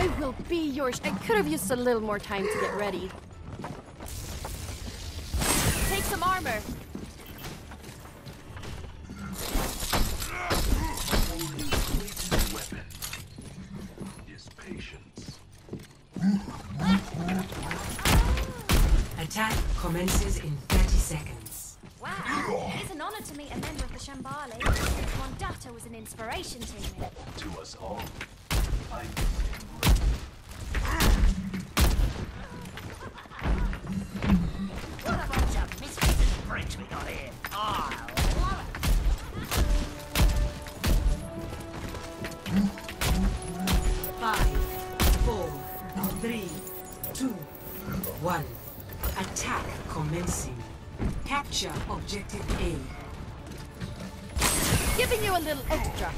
I will be yours. I could have used a little more time to get ready. Take some armor. weapon is patience. Attack commences in 30 seconds. Wow, it's an honor to meet a member of the Shambali. Mondatta was an inspiration to me. To us all, I Five, four, three, two, one. Attack commencing. Capture objective A. Giving you a little extra.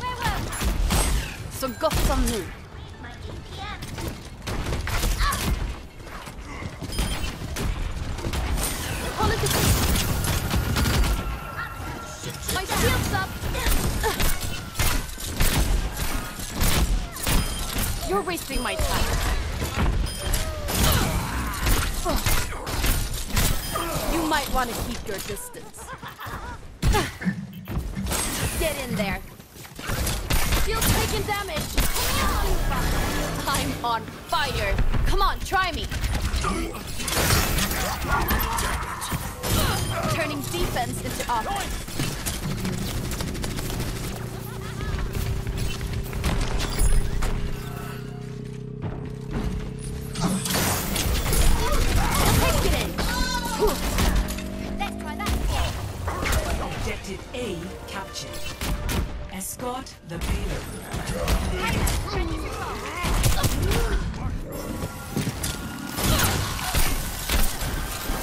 Where were we? Så shield's. You're wasting my time. You might want to keep your distance. Get in there. Shield taking damage. I'm on fire. Come on, try me. Turning defense into offense. Escort the payload.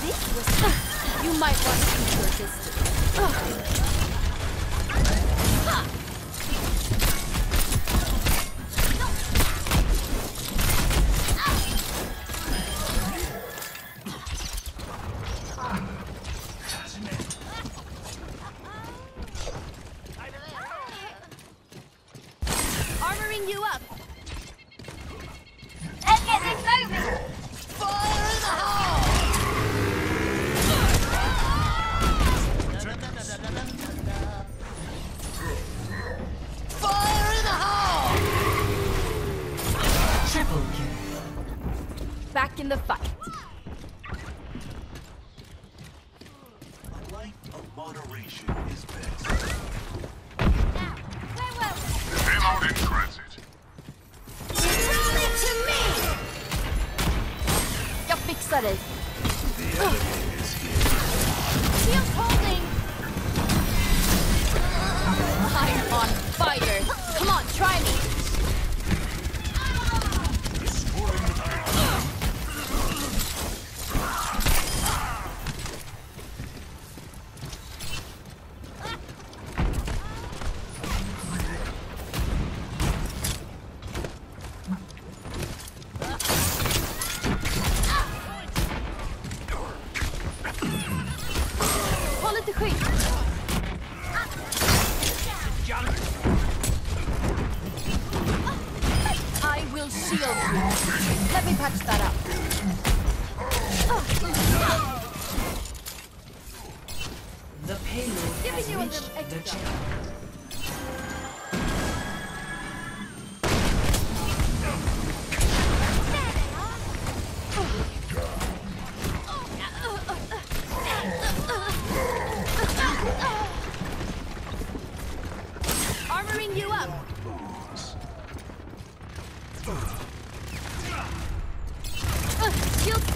This was. You might want to keep your Triple kill. Back in the fight. A life of moderation is best. Now, in transit. Roll it to me! Jag fixar dig. Let me patch that up. The payload Giving has reached the channel.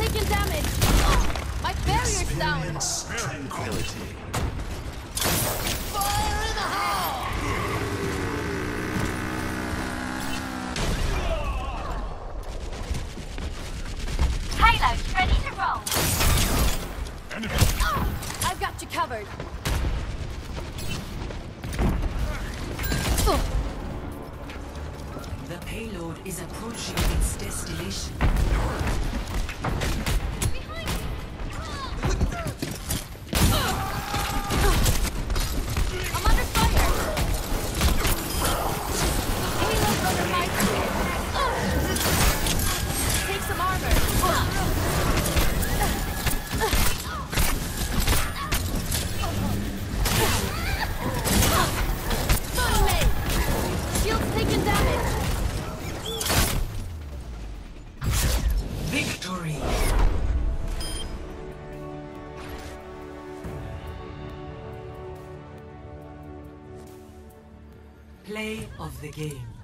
Taking damage. My barrier's down. Experience tranquility. Payload's ready to roll. Oh, I've got you covered. The payload is approaching its destination. Play of the game.